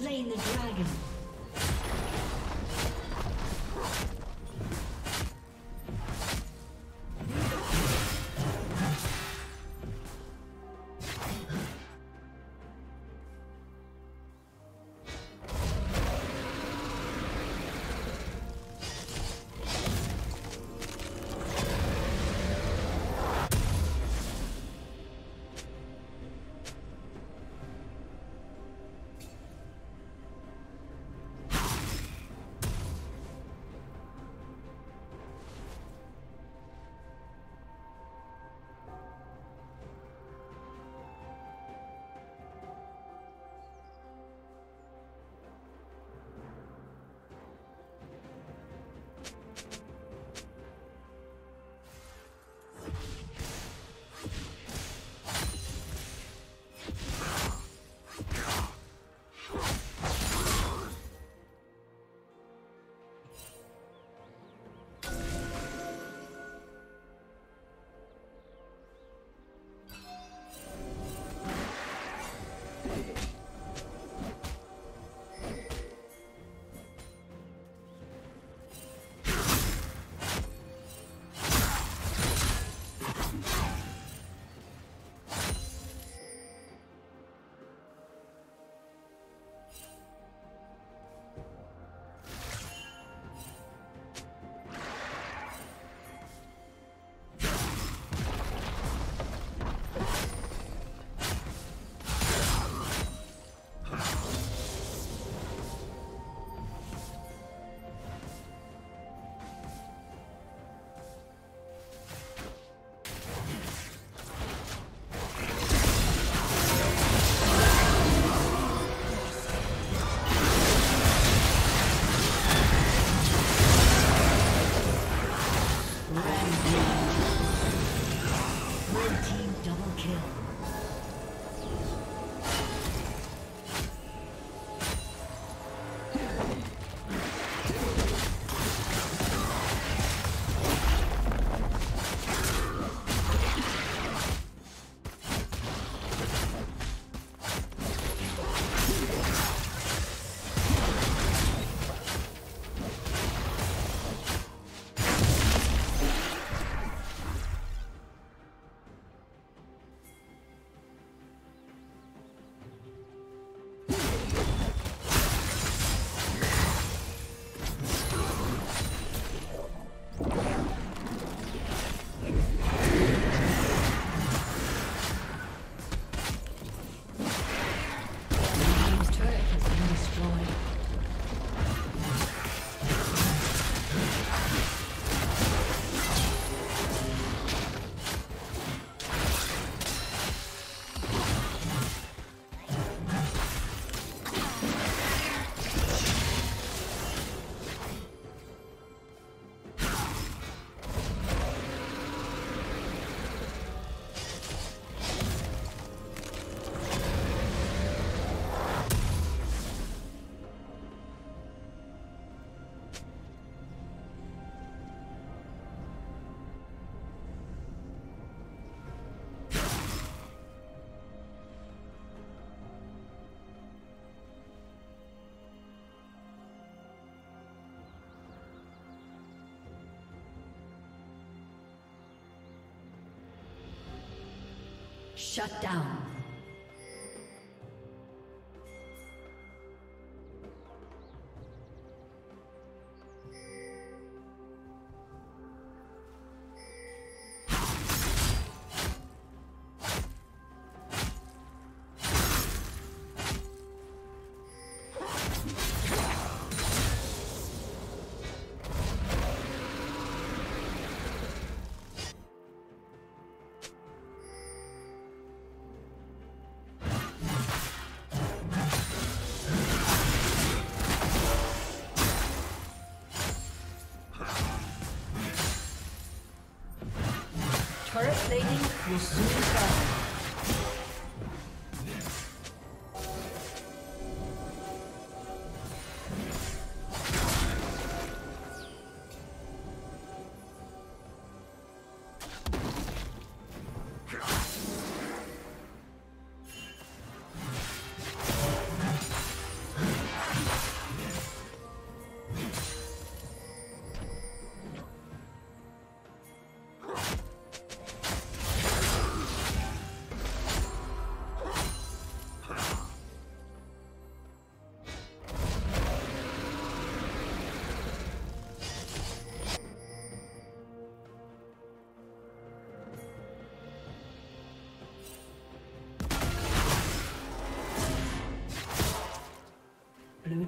slain the dragon. Shut down. Will soon fall.